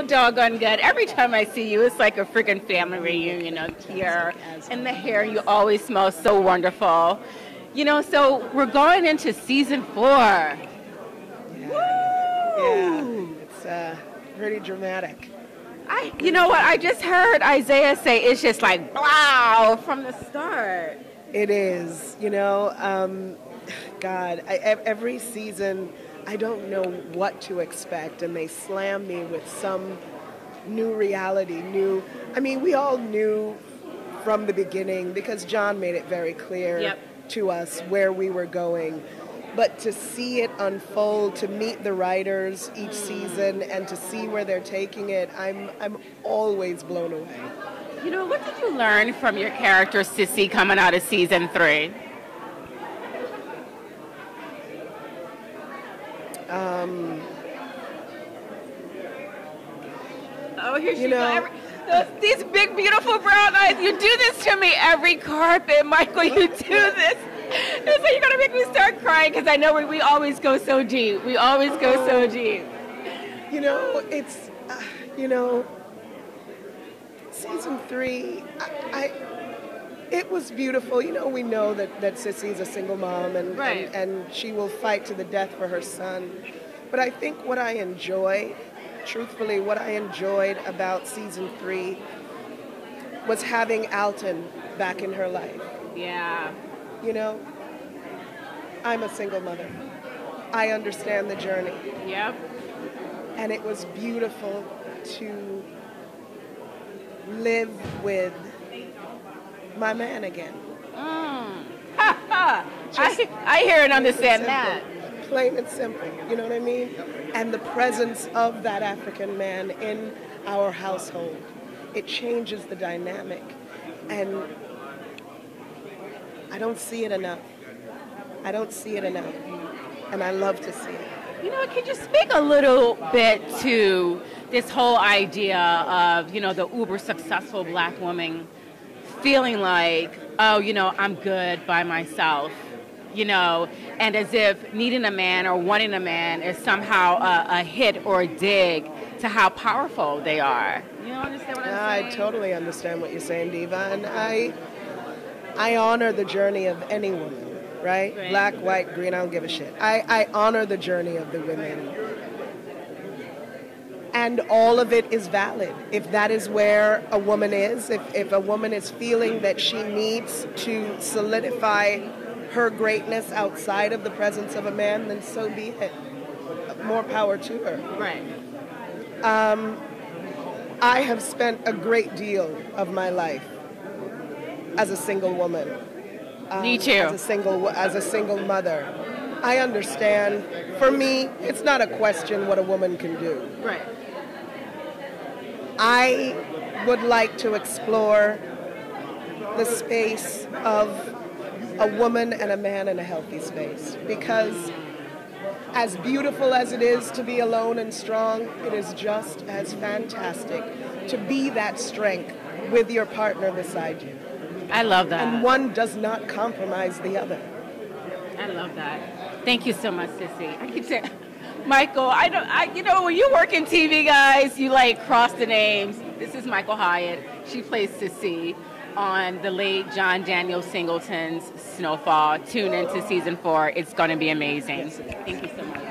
so doggone good. Every time I see you, it's like a freaking family reunion up here. And the hair, you always smell so wonderful. You know, so we're going into season four. Yeah, yeah. it's uh, pretty dramatic. I, you know what? I just heard Isaiah say it's just like wow from the start. It is, you know, um, God, I, every season I don't know what to expect, and they slam me with some new reality, new. I mean, we all knew from the beginning because John made it very clear Yep. to us where we were going. But to see it unfold, to meet the writers each mm. season, and to see where they're taking it, I'm I'm always blown away. You know, what did you learn from your character Cissy coming out of season three? Um, Oh, here she You go. know- Every, those, these big, beautiful brown eyes. You do this to me every carpet, Michael. You do this. It's like you're gonna make me start crying because I know we, we always go so deep. We always go so deep. You know, it's, uh, you know, season three, I, I, it was beautiful. You know, we know that, that Cissy's a single mom and, Right. and, and she will fight to the death for her son. But I think what I enjoyed, truthfully, what I enjoyed about season three was having Alton back in her life. Yeah. You know, I'm a single mother. I understand the journey. Yep. and it was beautiful to live with my man again. Mm. Ha, ha. I, I hear and understand that. Plain and simple, you know what I mean? And the presence of that African man in our household, it changes the dynamic. And I don't see it enough. I don't see it enough. And I love to see it. You know, could you speak a little bit to this whole idea of, you know, the uber successful black woman feeling like, oh, you know, I'm good by myself, you know, and as if needing a man or wanting a man is somehow a, a hit or a dig to how powerful they are. You know, understand what I'm I saying? totally understand what you're saying, Diva, and I I honor the journey of any woman, right? Right. Black, white, green, I don't give a shit. I, I honor the journey of the women. And all of it is valid. If that is where a woman is, if, if a woman is feeling that she needs to solidify her greatness outside of the presence of a man, then so be it. More power to her. Right. Um, I have spent a great deal of my life as a single woman. Me um, too. As a single as a single mother. I understand. For me, it's not a question what a woman can do. Right. I would like to explore the space of a woman and a man in a healthy space because as beautiful as it is to be alone and strong, it is just as fantastic to be that strength with your partner beside you. I love that. And one does not compromise the other. I love that. Thank you so much, Cissy. I keep saying, Michael. I don't. I you know when you work in TV, guys, you like cross the names. This is Michael Hyatt. She plays Cissy on the late John Daniel Singleton's Snowfall. Tune into season four. It's going to be amazing. Thank you so much.